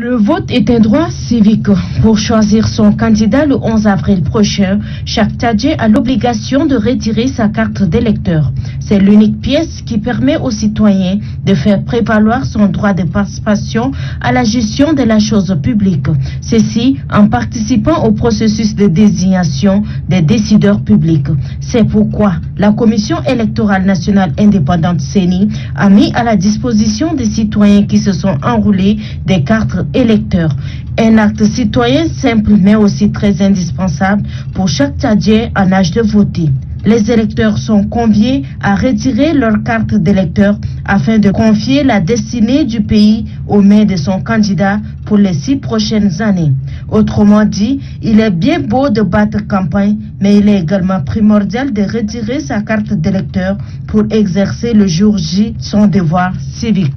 Le vote est un droit civique. Pour choisir son candidat le 11 avril prochain, chaque Tadjé a l'obligation de retirer sa carte d'électeur. C'est l'unique pièce qui permet aux citoyens de faire prévaloir son droit de participation à la gestion de la chose publique. Ceci en participant au processus de désignation des décideurs publics. C'est pourquoi la Commission électorale nationale indépendante CENI a mis à la disposition des citoyens qui se sont enroulés des cartes électeurs. Un acte citoyen simple mais aussi très indispensable pour chaque Tchadien en âge de voter. Les électeurs sont conviés à retirer leur carte d'électeur afin de confier la destinée du pays aux mains de son candidat pour les six prochaines années. Autrement dit, il est bien beau de battre campagne, mais il est également primordial de retirer sa carte d'électeur pour exercer le jour J son devoir civique.